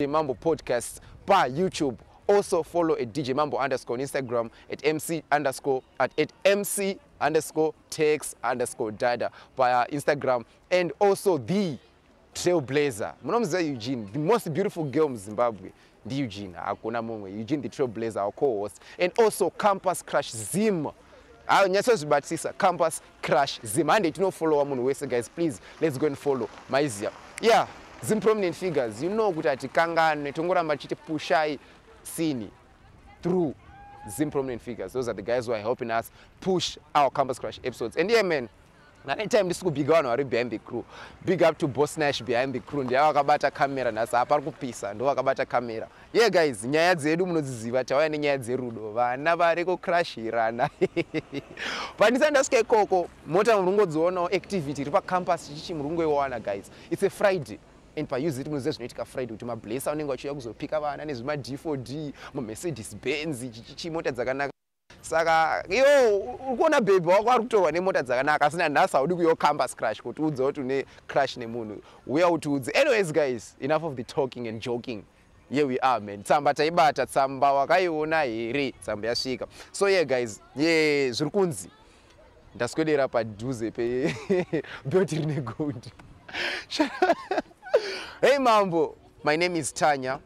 DJ Mambo podcast pa YouTube. Also follow at DJ Mambo underscore on Instagram at MC underscore at, at MC underscore takes underscore dada via Instagram and also the trailblazer. Munomuziva eugene the most beautiful girl in Zimbabwe. ndi-eugene hakuna mumwe. Eugene the trailblazer our co-host and also campus Crush zim. Nyatsozvibatisisa campus crush zim. Hande tinofollowa munhu wese guys please let's go and follow maizia. Yeah zim prominent figures. You know kuti hatikanganwe tongoramba tichiti pushai sini. Through zim prominent figures. Those are the guys who are helping us push our campus crash episodes. And yeah man anytime ndisi kubiga vanhu vari behind the crew. Big up to boss nash behind the crew. Ndiye vakabata kamera nhasi apa ari kupisa ndo vakabata kamera ye guys nyaya dzedu munodziziva tauya nenyaya dzerudo. Vana vari kukrashirana pandisa ndasvika ikoko mota muri kungodzionawo activity iri pacampus chichi muri kungoiwana guys. Its a friday and pause it munoziva zvinoitika friday kuti mablesa unenge vachiuya kuzopika vana nezvimad4d mamercedes benz chichichi mota dzakanaka. Saka iwo uri kuona bhebhi wako ari kutorwa nemota dzakanaka asina nhasi haudi kuyo campus crash kuti udza kuti une crash nemunhu. Uya utiudze anyways guys enough of the talking and joking. Here we are man. Tsamba taibata tsamba wakaiona here. Tsamba yasvika. So yeah guys ye zviri kunzi ndaswedera padhuze pebhoti rine gold hey mambo. My name is tanya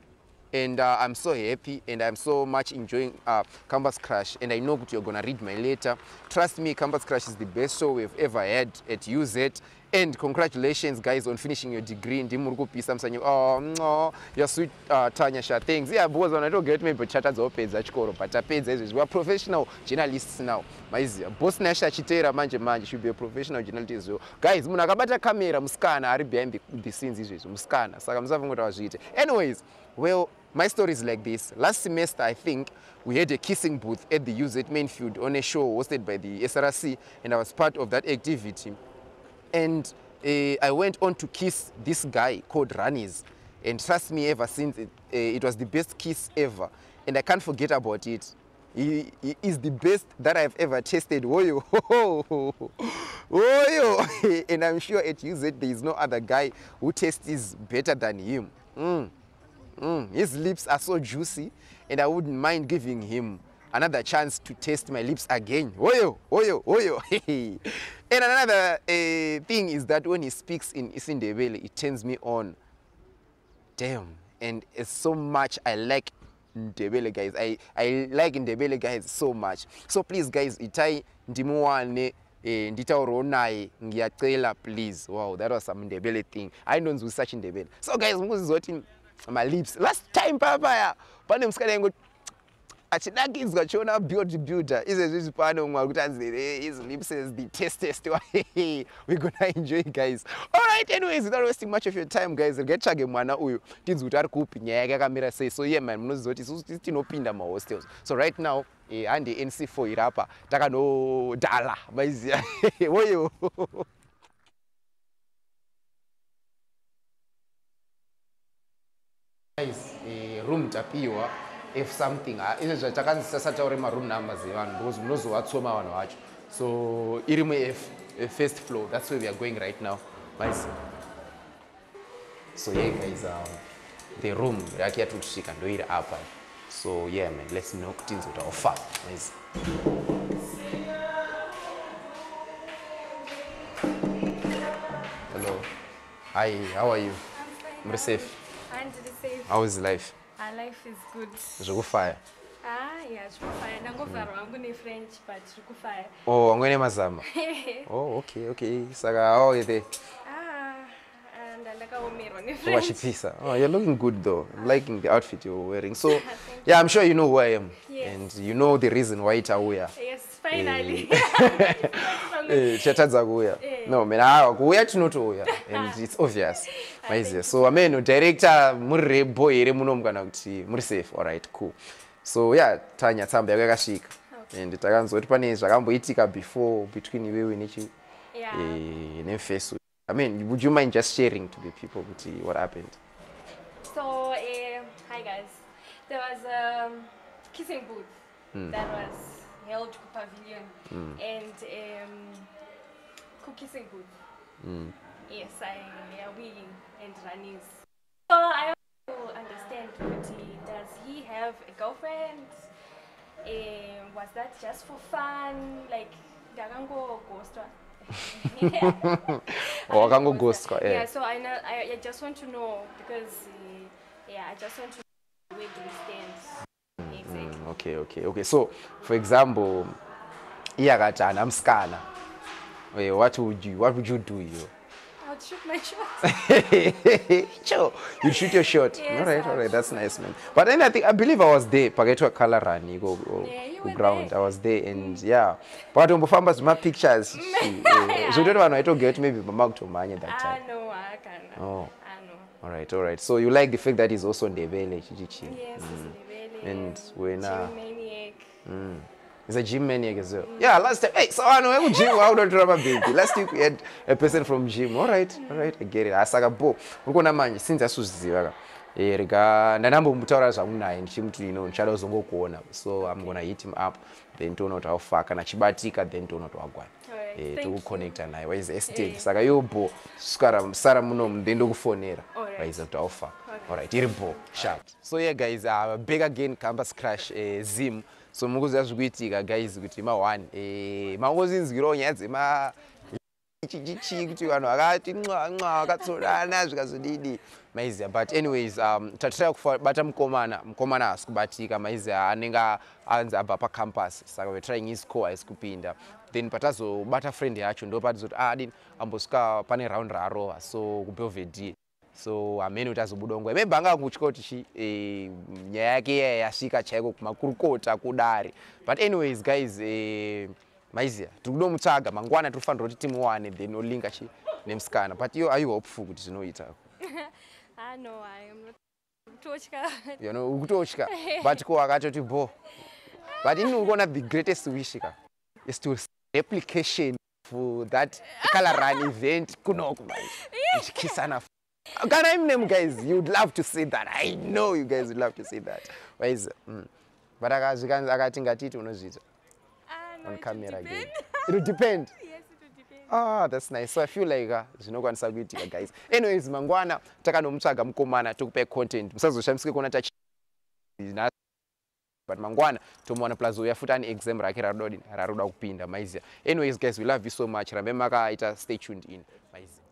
and uh, i'm so happy and i'm so much enjoying uh, campus crash and i know that you're gonna read my letter. Trust me campus crash is the best show we've ever had at uz and congratulations guys on finishing your degree. Ndimuri kupisa musanyi oh, no, your sweet uh, tanya sha. Thanks. Yeah because when i don't get maybe chata dzaopedza chikoro but tapedza izvezvi we are professional journalists now. Maiziva boss nash achiteera manje manje should be a professional journalist so. Guys munhu akabata kamera musikana ari behind the, the scenes izvezvi musikana saka musavungoti vazviite anyways well my story is like this. Last semester i think we had a kissing booth at the uz mainfield on a show hosted by the src and i was part of that activity and uh, i went on to kiss this guy called ranis. And trust me ever since it, uh, it was the best kiss ever. And i can't forget about it. He, he is the best that i've ever tasted. Oyo oyo and i'm sure at uz there is no other guy who tastes better than him. Mm. Mm, his lips are so juicy and i wouldn't mind giving him another chance to test my lips again. Oyo oyo oyo. And another uh, thing is that when he speaks in isindebele it turns me on. Damn. And it's so much i like ndebele guys. I, I like ndebele guys so much. So please guys itai ndimuwane eh, ngiyacela please. Wow that was some ndebele thing. Aindonzwisisa chindebele so guys mukuzizoti my lips. Last time papaya. Pane achidakidzwa chiona build builder. Izvezvizvi pano umwe ari kuti anzi is the testest we're gonna enjoy guys. All right anyways without wasting much of your time guys regai tsvage mwana uyu. Tinzi kuti ari kupi nyaya yake yakamira sei. So ye man munoziva kuti isusu tinopinda mahostels. So right now handi eh, nc4 iri apa takanodhala maiziya. Oyo guys eh, room tapiwa if something izvi zvatakanzi tasataure maroom numbers evanhu because munozovatsoma vanhu vacho so iri muF first floor that's where we are going right now mais so yeah guys um, the room yake yatokusvika ndoiri apa so yeah man let's know kuti nzotaofa mais hello. Hi how are you? Muri safe. How is life life is good. Zvekufaya. Ah ya zvikufaya ndangobvarwa hangu nefrench but zvikufaya oh okay okay. Saka how are they? Ah ah, Oh, wachipisa oh you're looking good though. I'm liking the outfit you're wearing. So yeah i'm sure you know who i am. Yes. and you know the reason why itauya yes finally. Eh, chatadza kuuya Eh. no man hawa kuuya tinotouya and it's obvious maiziya. So ameno director muri rebo here munomu kana kuti muri safe alright cool. So yeah tanya tsamba yako yakasvika. And takanzwa kuti pane zvakamboitika before between iwewe nechi yeah. eh, nefesu i mean would you mind just sharing to the people kuti what happened? So uh, hi guys. There was a kissing booth that was held ku pavilion. And um ku kissing booth yes i are we and ranis so i want to understand have a girlfriend? Eh, was that just for fun? Like, dagango ghostwa. Or wakango ghostwa, yeah. Yeah, so I know. I, I just want to know because, uh, yeah, I just want to know where do we stand exactly. Mm, okay okay okay so for example iye akati hana musikana Eh, what would you what would you do you Shoot my shot. sure you shoot your shot Yes, all right all right that's nice man but then i think i believe i was there pakaitwa color run go Yeah, you ground there. i was there and yeah pakatombofamba zvimapictures zvototi vanhu vaitogea kuti maybe mama kutomhanya that I time know, I can. Oh. I know. all right all right so you like the fact that he's also ndebele chichichi Yes, mm. And when, uh, maniac. He's a gym maniac as well. Yeah, last time, hey, so I know I'm gym. How don't remember baby? Last week we had a person from gym. All right, all right, I get it. Asaka bo. Ukona manje since asuziva ka. Eh rika ndanambomutaura zvamunaye ndichimuti you know ndichada kuzongokuona. So I'm going to hit him up then toona kuti aufaka kana chibatika then toona kuti wagwana. Alright, Eh thank you. tokuconnecta naye waize estate. Eh. Saka yo bo sara sara munomu then ndokufonera. Alright. Waize kuti aufaka. Alright. Alright, iri bo. Sharp. So yeah guys, uh, back again campus crash eh, Zim. So mukuziva zvikuitika guys kuti ma1 eh mangozinzwirawo nyaya dzema chichichi kuti vanhu vakati nwa vakatsorana zvikazodidi maiziya but anyways um, tatira kubata mukomana mukomana haasi kubatika maiziya anenge anzi abva pacampus saka we're trying his core haisi kupinda. Then patazobata friend yacho ndo patizoti ah adini ambosvika pane round raarova so kubelved so hamene kuti azobuda nguva maybe anga angutya kuti chi eh, nyaya yake iya yasvika chaiko kumakurukota kudare. But anyways guys eh, maiziya tiri kudomutsvaga mangwana tiri kufanira kuti timuwane then olinga chi nemusikana. But iyo are you hopeful kuti zvinoita I know, I am not. Tochka. you know uri kutotya. But ko akatoti bo. But ini uri kuona the greatest wish ka? Is to replication for that color run event kunoku ichikisana kana im name guys you'd love to see that i know you guys would love to see that waiza mm. but akazvikanzi akati ngatiti unozviita Ah, no, on it will camera again it will depend yes, it will depend. Ah, that's nice. So I feel like uh, zvinokwanisa kuitika guys. Anyways, mangwana takanomutsvaga mukomana tokupai content. Musazoshamisa kuona tachi but mangwana tomuwana plus uya futi ane exam rake raruda kudini raruda kupinda maiziya. Anyways guys, we love you so much. Rambe makaita stay tuned in. Maiziya.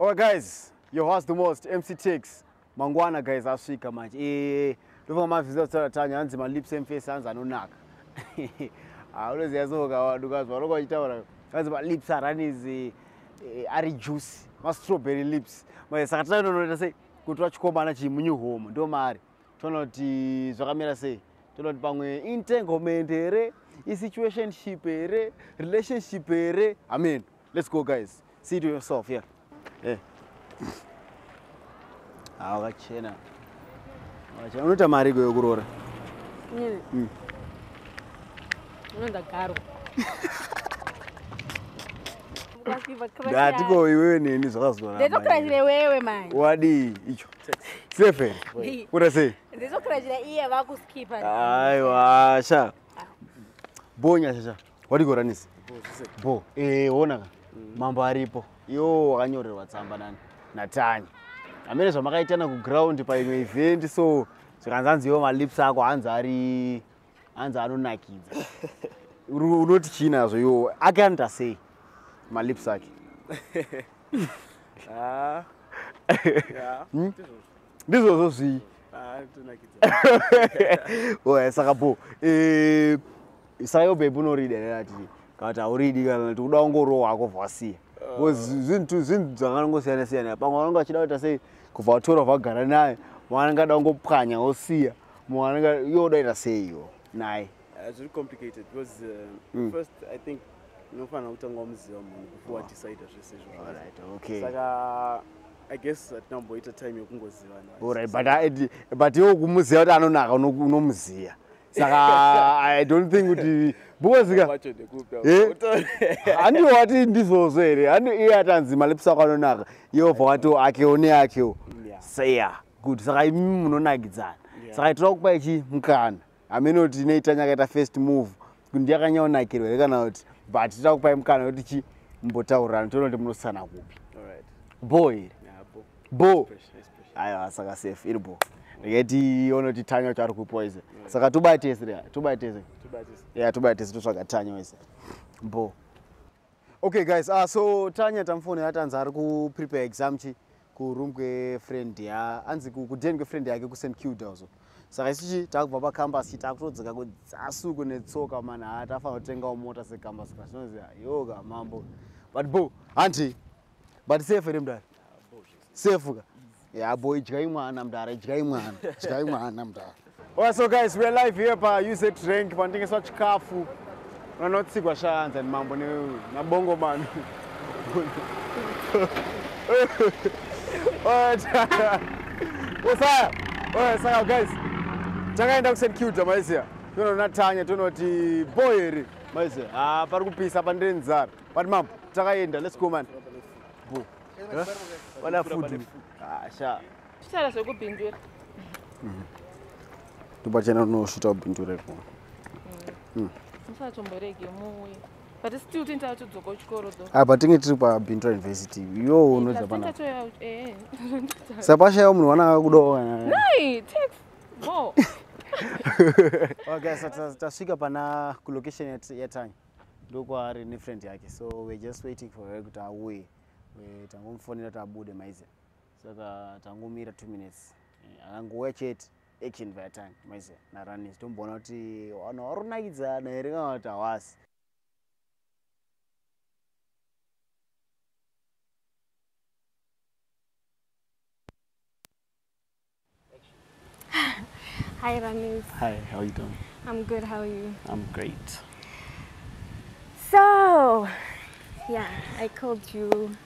Alright guys, your host the most MC Takes. Mangwana guys asvika manje. Eh, ndova mavhiza tsara tanya hanzi ma lips and face hanzi anonaka. Ah, unoziya so kawadu kazwa loko achitaura. Hanzi ma lips aranizi eh, ari juice, ma strawberry lips. Manje saka tinonoita sei kuti wachikomana chimunyu home ndo mari. Tonoti zvakamira sei? Tonoti pamwe entanglement here, situationship here, relationship here. Amen. Let's go guys. See to yourself, yeah. Ah, wakachena. Unoita mari iko yokurora. Nyine. Unoda garo. Ndatiko iwewe neni zvakazora. ndizokirachire wewe mani Wadi icho. Seven. Hey. Kuda sei? ndizokirachira iye vakuskipa Aiwa, sha. Bonya shasha. Wadi koranisi. Bo. Eh, ona ka. Mambo aripo. Yo wakanyorerwa tsamba nani. Natanya. Amene zvamakaitana kuground paimwe event so zvikanzanziwo malips ako hanzi ari hanzi anonakidza. Unoti chiinazvo iwo akaita sei malips ake? Ah, yeah. ndizvozvo zvii Ah, saka po eh, saka iwo bebi unorida nerati kana kuti hauridi kana kuti uda kungorohwa wako vasiya zvinhu dzakanongosiyana siyana pamwe vanenge vachida kuita sei kubva watora vagara naye mwe anenge ada kungopwanya osiya mwe anenge iwo udaita sei iwo naye. Uh, it's very complicated because uh, Mm. first I think unofanira kutanga wamuziva munhu before wadecide zvese izvozvo Alright, okay. saka i guess hatinamboita time yekungozivana Alright, but but iwo kumuziva kuti anonaka uno- unomuziya saka i don't think kuti ndekupi Eh? handiwo wati ndizvozvo here? Handi iye atanzi malips ako anonaka yehovha wati akewo neakewo seya good. Saka imi munonakidzana saka tinoda kupai chi mukana. Hamene kuti neitanya akaita first move. Kuti ndiyakanyaonakirwa here kana kuti but tinoda kupai mukana wekuti chi mbotaurirana toona kuti munosana kupi. Bo here. Bo. aiwa saka safe. Iri bo ndiketi ione kuti tanya wacho ari kupo ise saka tobatese rea tobatese ya tobatese totsvaga tanya wese. Mbo okay guys uh, so tanya tamufonera tanzi ari kuprepare exam chi kuroom kwefriend ya anzi ku- kudeni kwefriend yake kust qdalso saka isichi takubva pacampus chi takutodzika kudzasuku netsoka mana ha tafanira kutengawo mota secampus ka zvinoziva yoga mambo. But bo hanti but safe here mudare ya boy dyai mwana mudare dyai mwana dyai mwana mudare Alright, so guys, we are live here pa use drink panotengeswa chikafu. Unanotsigwa shaanza ni mambo ne- nabongo mani Alright. osaya Alright, saka guys takaenda kust qda maiziya tonoona tanya tonoti boy here maiziya ha pari kupisa pa ndiri nzara but mambo takaenda let's go man. Bo. Vana food Ah, sha Shala zvekubhindura. topachena unoshuta kubhindura iko Musatomborege muuye. But still tinta tudzoka kuchikoro though. apa tinge tiri pabhindura university iwo unoziva pana eh. sapashayo munhu wanaka kudawo. Mo. okay so ta- tasvika pana kulocation yat- yatanya ndokwaari nefriend yake so we're just waiting for her kuti auye tangomufonera kuti abude maize saka tangomira two minutes Eh, akangouya chete action vayatanya maize naranis tomboona kuti vanhu vari kunakidzana here kana kuti hawasi Hi, Ramis. Hi, how are you doing? I'm good. How are you? I'm great. So, yeah, I called you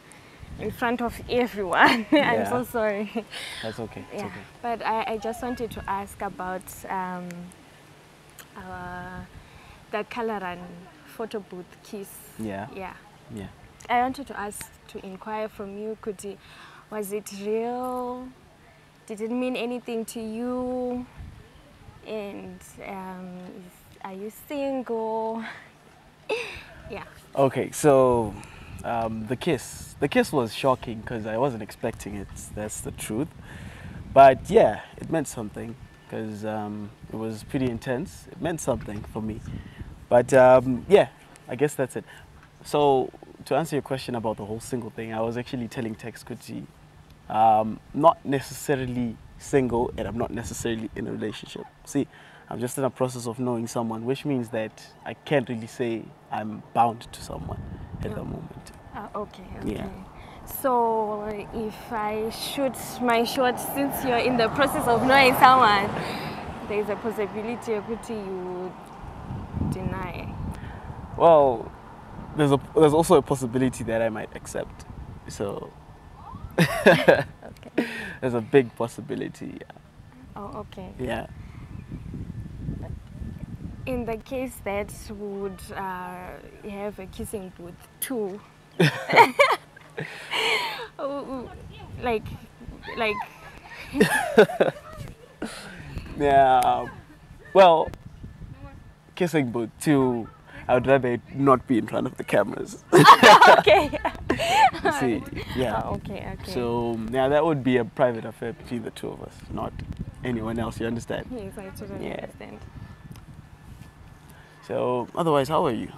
in front of everyone. I'm so sorry. That's okay. It's yeah, okay. but I, I just wanted to ask about um, our, the Kalaran photo booth kiss. Yeah. Yeah. Yeah. I wanted to ask to inquire from you, Kuti, was it real? Did it mean anything to you? And um, is, are you single? yeah. Okay, so um, the kiss. The kiss was shocking because I wasn't expecting it. That's the truth. But yeah, it meant something because um, it was pretty intense. It meant something for me. But um, yeah, I guess that's it. So to answer your question about the whole single thing, I was actually telling Tex Kuti, um, not necessarily single and I'm not necessarily in a relationship. See, I'm just in a process of knowing someone, which means that I can't really say I'm bound to someone at the moment. Uh, okay, okay. Yeah. So if I shoot my shot, since you're in the process of knowing someone, there's a possibility Kuti you deny. Well, there's a there's also a possibility that I might accept. So there's a big possibility. Yeah. Oh, okay. Yeah. In the case that we would uh, have a kissing booth too, like, like, Yeah. Well, kissing booth too. I would rather it not be in front of the cameras. okay, see, yeah. Oh, okay, okay. So yeah, that would be a private affair between the two of us, not anyone else. You understand? yes, I totally Yeah. understand. So otherwise, how are you?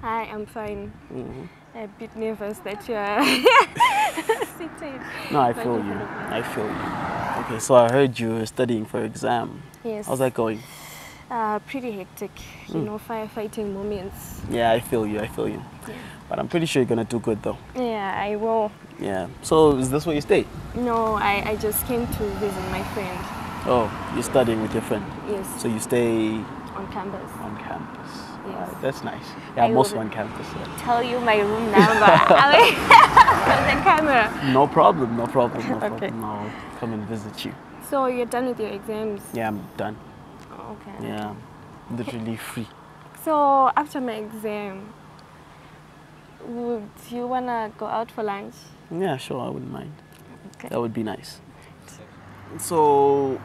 Hi, I'm fine. Mhm. A bit nervous that you are seated. No, I feel you you. for the- I feel you. Okay, so I heard you were studying for exam. Yes. How's that going? Uh, pretty hectic. You Mm. know, firefighting moments. Yeah, I feel you. I feel you. Yeah. But I'm pretty sure you're gonna do good though. Yeah, I will. Yeah. So is this where you stay? No, I, I just came to visit my friend. Oh, you're studying with your friend. Yes, So you stay on campus. on campus. Yes. That's nice. Yeah, I also on campus. Yeah. Tell you my room number. from the camera. No problem. No problem. No Okay. problem. I'll come and visit you. So you're done with your exams? Yeah, I'm done. Okay. Yeah, literally free. So after my exam, would you wanna go out for lunch? Yeah, sure. I wouldn't mind. Okay. That would be nice. So,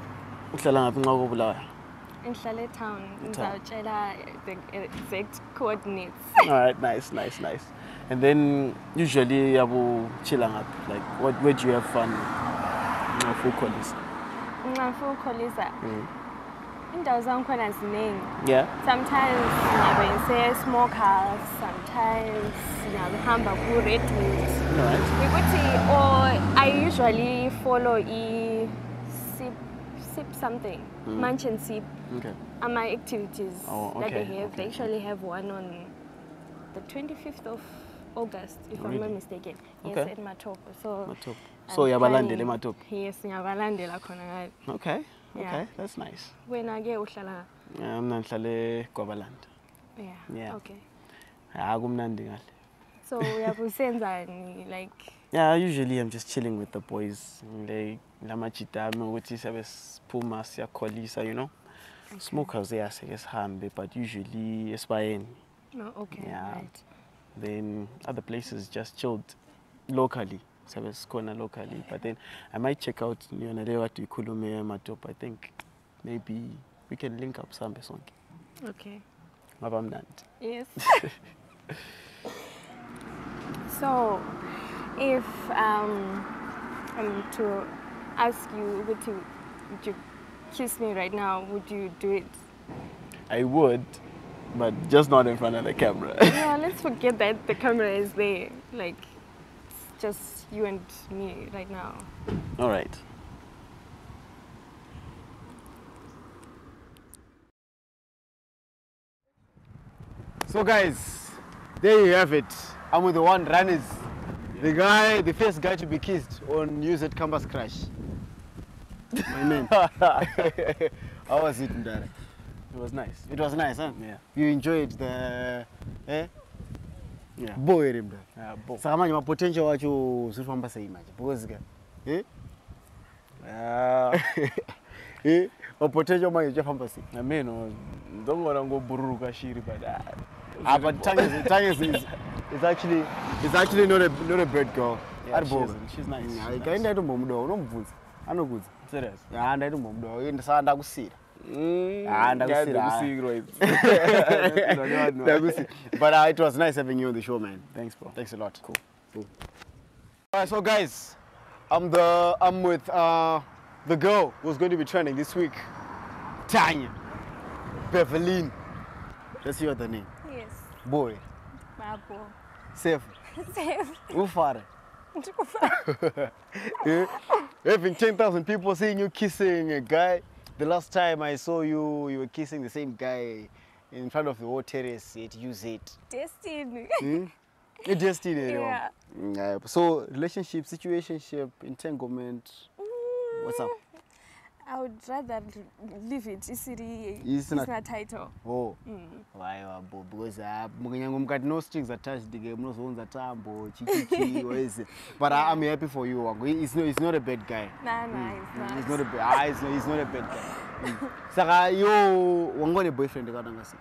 uhlala ngaphi nxa kubulawayo? Ngihlale town. Ngizawutshela the eh, exact coordinates. All right, nice, nice, nice. And then usually yabo chilla up. Like, what, where do you have fun? No, full colors. ngingafuna ukukholisa mm. indawo zangikhona ziningi Yeah. sometimes ngiyabe ngise-smokers sometimes ngihamba ku-redwood All right. ukuthi or i usually follow i-sip something munch and sip Okay. my activities. Oh, that they okay, have they actually have one on the 25th of august if i'm not mistaken yes Okay. at matopo so Matop. I'm So uyabalandela eMatop. yes ngiyabalandela khona ngale Okay. Yeah. Okay. That's nice. wena-ke uhlala Yeah, mina ngihlale Gwabaland. yeah. Yeah. okay Ah, kumnandi ngahle. so uyabe usenzani like Yeah, usually I'm just chilling with the boys. Like lamajita ukuthi siyabe siphuma siyakholisa, you know. Smokers yeah sike sihambe but usually esibayeni. no okay Yeah. right Then other places just chilled locally. Siyabe sikhona locally but then I might check out you yona leyo kade uyikhulume eMatop. I think maybe we can link up sambe sonke. okay Ngaba mnandi. Yes. so, if um, I'm to ask you, would you, would you kiss me right now? Would you do it? I would but just not in front of the camera. yeah, let's forget that the camera is there. Like, it's just you and me right now. All right. So guys, there you have it. I'm with the one runners. The guy, the first guy to be kissed on News at Campus Crash. My man. How was it, Ndara? It was nice. It was nice, huh? Yeah. You enjoyed the eh? Yeah. boy Mdara. Yeah, both. Saka manje mapotential wacho ziri kufamba sei manje because ka eh? Yeah. eh? mapotential manje chafamba sei I mean, don't want to go bururuka shiri, but uh, Ah, but Tanya, Tanya is, is, is actually is actually not a not a bad girl. Yeah, Ari she boga. isn't. She's nice. She's Hayi nice. kai ndaito mbomudo unomubvunza. Anokudza. Serious. Ya ndaito mbomudo ndisaka ndakusira. Ah, ndakusira, ah. Ndakusira. Ndakusira. But uh, it was nice having you on the show man. Thanks, bro. Thanks a lot. Cool. Cool. Alright, so guys, I'm the I'm with uh the girl who's going to be trending this week. Tanya. Beverlyn. Let's hear the name. Yes. Boy. Babo. Safe. Safe. Ufare. Having 10,000 people seeing you kissing a guy. The last time I saw you, you were kissing the same guy in front of the whole terrace at it. Destiny. Hmm? Destiny. you know. Yeah. Mm, yeah. So relationship, situationship, entanglement. What's up? I would rather leave it isiri It's not- a title. Oh. Mm. Waiwa bo because uh, mukanyango mukati no strings attached ke munozounza tambo chichichi wese but I, I'm happy for you wangu he's no, he's not a bad guy Nah, nah, it's not. he's not a bad ah, he's, not, he's not a bad guy mm. saka yo wangu ne boyfriend kana ngasi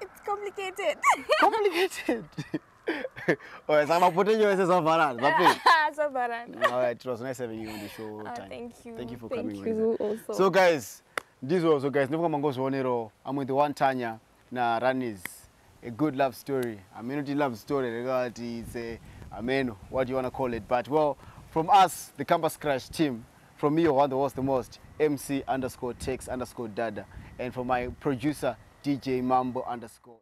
It's complicated. complicated Alright, saka mapotenyo wese zavarana zapeli so All right, it was nice having you on the show. Oh, thank you. Thank you for thank coming. Thank you also. So guys, this was so guys, never mangozionero. I'm with the one Tanya na Ranis. A good love story. I mean not a love story, Regard it's a I mean what you want to call it. But well, from us, the Campus Crash team, from me, one that was the most, MC underscore text underscore dada. And from my producer, DJ Mambo underscore.